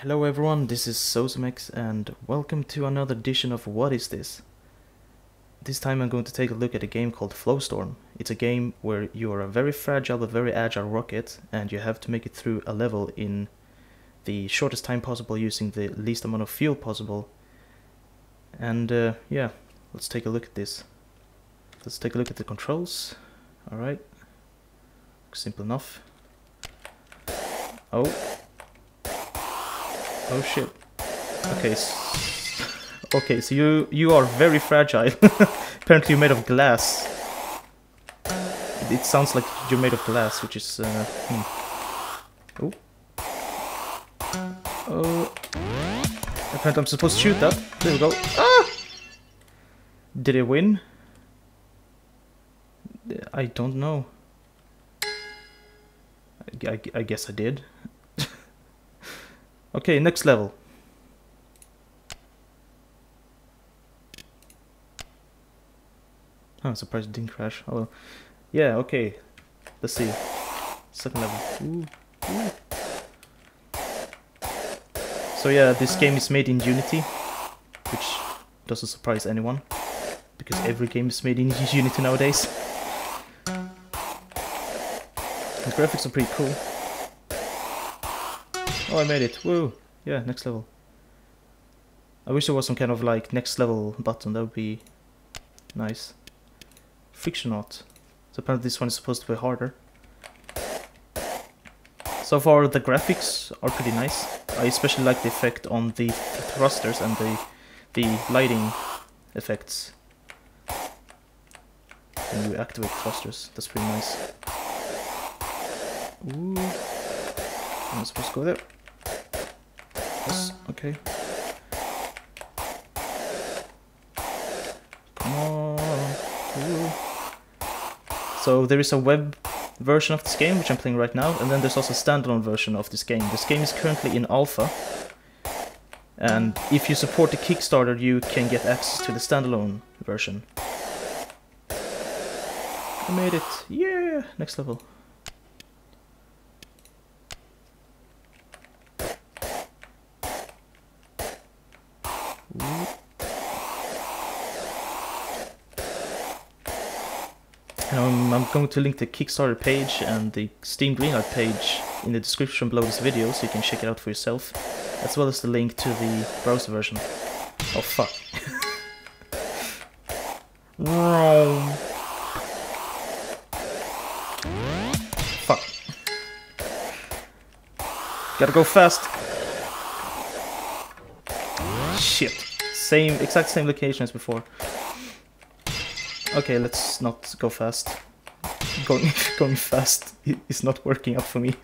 Hello everyone, this is Zozamex and welcome to another edition of What Is This? This time I'm going to take a look at a game called Flowstorm. It's a game where you are a very fragile but very agile rocket and you have to make it through a level in the shortest time possible using the least amount of fuel possible. And uh, yeah, let's take a look at this. Let's take a look at the controls. Alright. Simple enough. Oh, Oh shit. Okay. Okay, so you you are very fragile. Apparently you're made of glass. It, it sounds like you're made of glass, which is uh, hmm. Oh. Oh. Apparently I'm supposed to shoot that. There we go. Ah! Did it win? I don't know. I, I, I guess I did. Okay, next level. Ah, oh, I'm surprised it didn't crash. Oh, well. yeah, okay. Let's see. Second level. Ooh, ooh. So yeah, this uh. game is made in Unity, which doesn't surprise anyone, because uh. every game is made in Unity nowadays. The graphics are pretty cool. Oh, I made it. Woo! Yeah, next level. I wish there was some kind of like next level button. That would be nice. Frictionaut. So apparently this one is supposed to be harder. So far the graphics are pretty nice. I especially like the effect on the thrusters and the the lighting effects. When you activate thrusters, that's pretty nice. Ooh. I'm supposed to go there. Okay. Come on. Ooh. So there is a web version of this game, which I'm playing right now, and then there's also a standalone version of this game. This game is currently in alpha, and if you support the Kickstarter, you can get access to the standalone version. I made it! Yeah! Next level. Um, I'm going to link the Kickstarter page and the Steam Greenlight page in the description below this video so you can check it out for yourself, as well as the link to the browser version. Oh fuck. Vroom. fuck. Gotta go fast. Shit. Same, exact same location as before. Okay, let's not go fast. Going, going fast is not working out for me.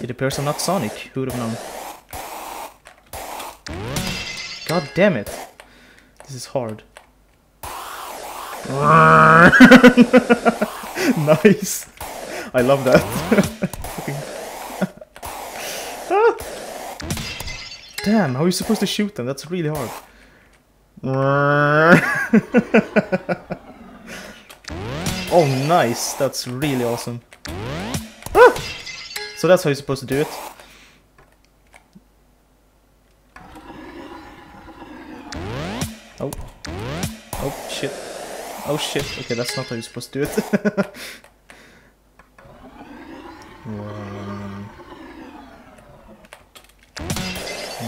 It appears I'm not Sonic. Who would have known? God damn it! This is hard. nice. I love that. Ah! Damn, how are you supposed to shoot them? That's really hard. oh, nice. That's really awesome. Ah! So that's how you're supposed to do it. Oh. Oh, shit. Oh, shit. Okay, that's not how you're supposed to do it. Um,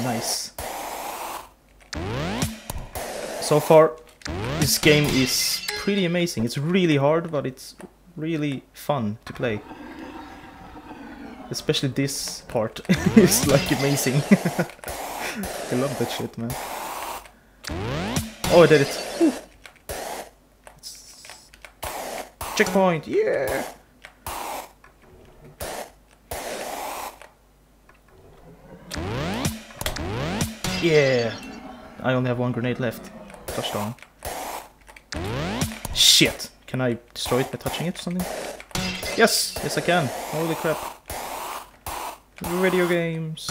nice. So far, this game is pretty amazing. It's really hard, but it's really fun to play. Especially this part is like amazing. I love that shit, man. Oh, I did it. Checkpoint, yeah! Yeah! I only have one grenade left. Touchdown. Shit! Can I destroy it by touching it or something? Yes! Yes I can! Holy crap. Video games.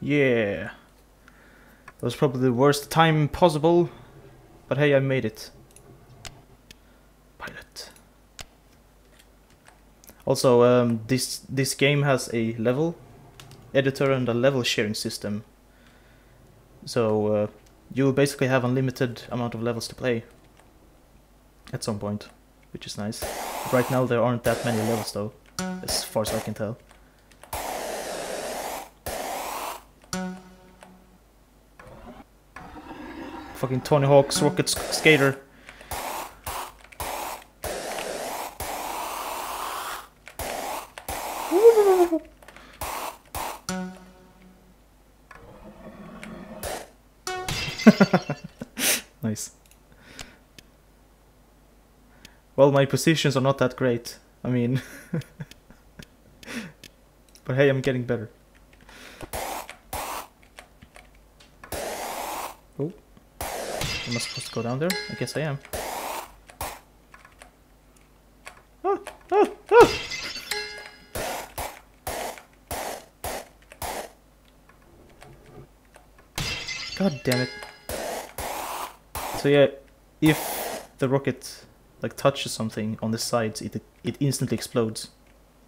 Yeah. That was probably the worst time possible, but hey, I made it. Also, um, this this game has a level editor and a level sharing system. So uh, you'll basically have unlimited amount of levels to play at some point, which is nice. Right now there aren't that many levels though, as far as I can tell. Fucking Tony Hawk's Rocket Skater. nice. Well, my positions are not that great. I mean... but hey, I'm getting better. Oh. Am I supposed to go down there? I guess I am. Ah, ah, ah. God damn it. So yeah, if the rocket like touches something on the sides, it it instantly explodes.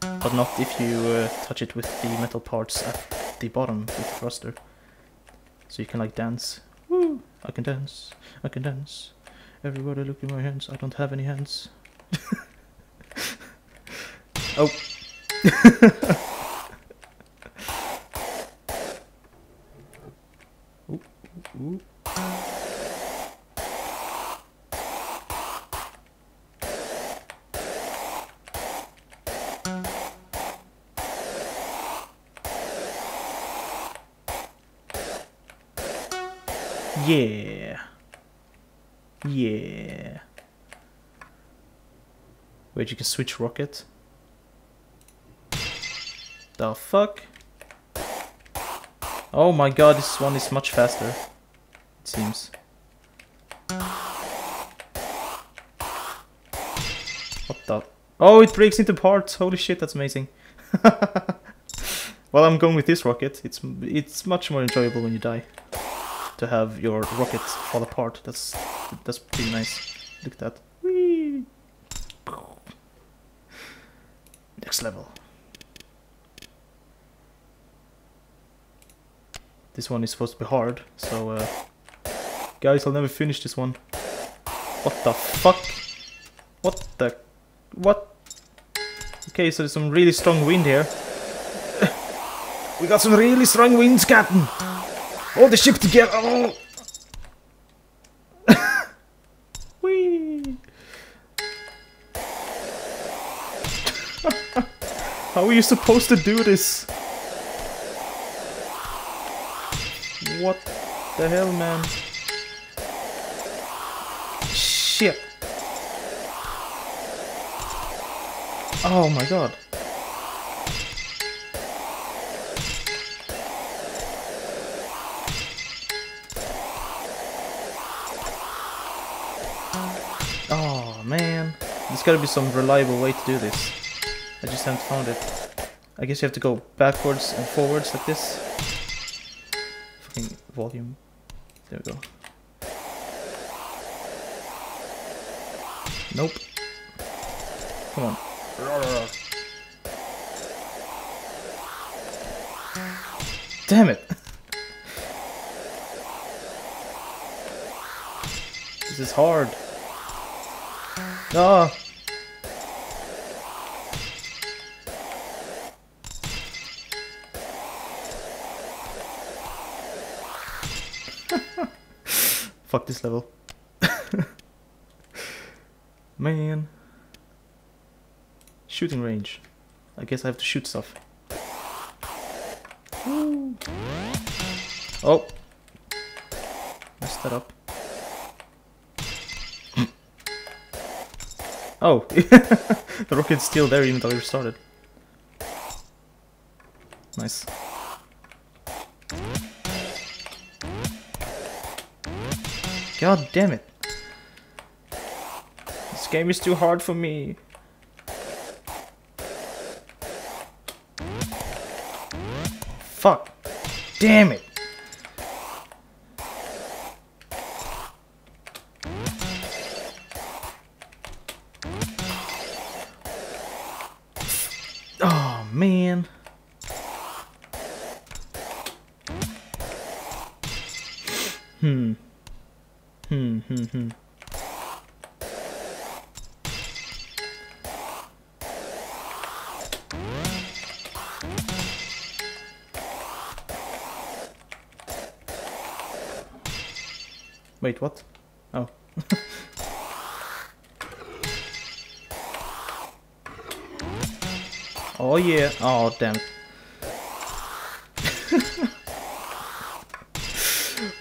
But not if you uh, touch it with the metal parts at the bottom with the thruster. So you can like dance. Woo! I can dance. I can dance. Everybody look at my hands. I don't have any hands. oh. Yeah. Yeah. Wait, you can switch rocket? The fuck? Oh my god, this one is much faster. It seems. What the? Oh, it breaks into parts! Holy shit, that's amazing. well, I'm going with this rocket. It's it's much more enjoyable when you die to have your rockets fall apart. That's that's pretty nice. Look at that. Whee! Next level. This one is supposed to be hard, so uh, guys, I'll never finish this one. What the fuck? What the? What? Okay, so there's some really strong wind here. we got some really strong winds, Captain. Hold the ship together. Oh. How are you supposed to do this? What the hell, man? Shit. Oh my god. Oh man, there's gotta be some reliable way to do this. I just haven't found it. I guess you have to go backwards and forwards like this. Fucking volume. There we go. Nope. Come on. Damn it! is hard. No. Ah. Fuck this level. Man. Shooting range. I guess I have to shoot stuff. Oh. Messed that up. Oh, the rocket's still there even though we started. Nice. God damn it. This game is too hard for me. Fuck. Damn it. man. Hmm. Hmm, hmm, hmm. Wait, what? Oh. oh yeah. Oh damn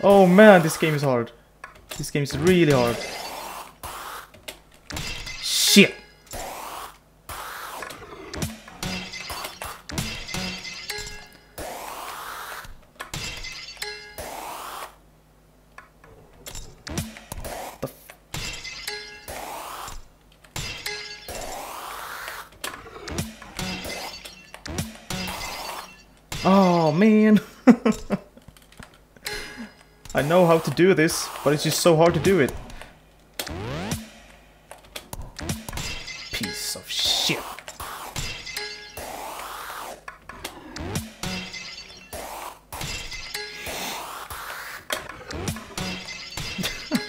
oh man, this game is hard. This game is really hard. Shit. Oh man. I know how to do this, but it's just so hard to do it. Piece of shit.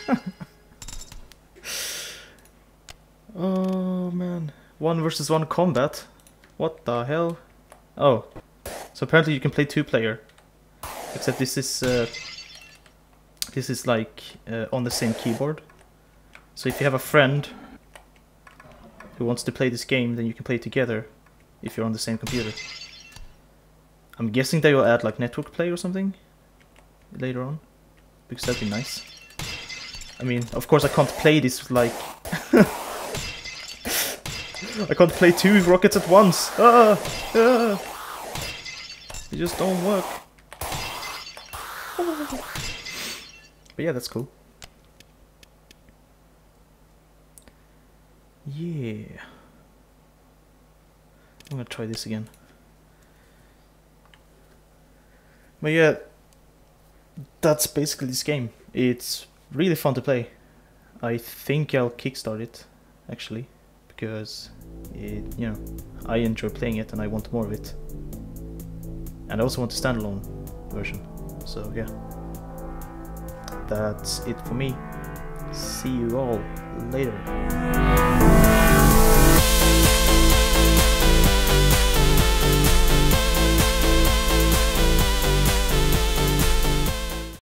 oh man. One versus one combat. What the hell? Oh. So apparently you can play two player. Except this is uh, this is like uh, on the same keyboard. So if you have a friend who wants to play this game, then you can play together if you're on the same computer. I'm guessing they will add like network play or something later on, because that'd be nice. I mean, of course I can't play this like... I can't play two rockets at once! Ah! Ah! They just don't work. But yeah, that's cool. Yeah. I'm gonna try this again. But yeah, that's basically this game. It's really fun to play. I think I'll kickstart it, actually, because it, you know, I enjoy playing it and I want more of it. And I also want a standalone version. So yeah. That's it for me. See you all later.